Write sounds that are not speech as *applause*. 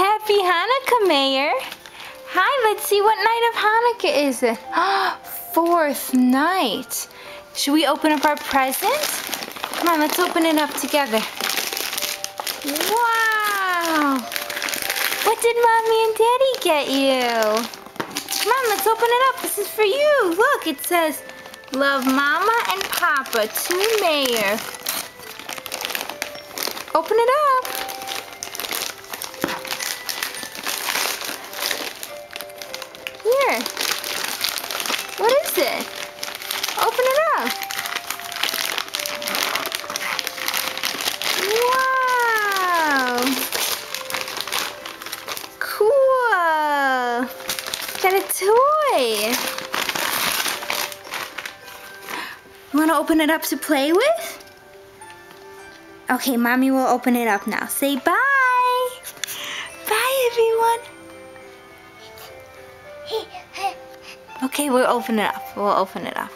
Happy Hanukkah, Mayer. Hi, let's see what night of Hanukkah is it. *gasps* Fourth night. Should we open up our present? Come on, let's open it up together. Wow! What did Mommy and Daddy get you? Come on, let's open it up. This is for you. Look, it says, Love Mama and Papa to Mayer. Open it up. Here. What is it? Open it up. Wow. Cool. Got a toy. You want to open it up to play with? Okay, mommy will open it up now. Say bye. Okay, we'll open it up. We'll open it up.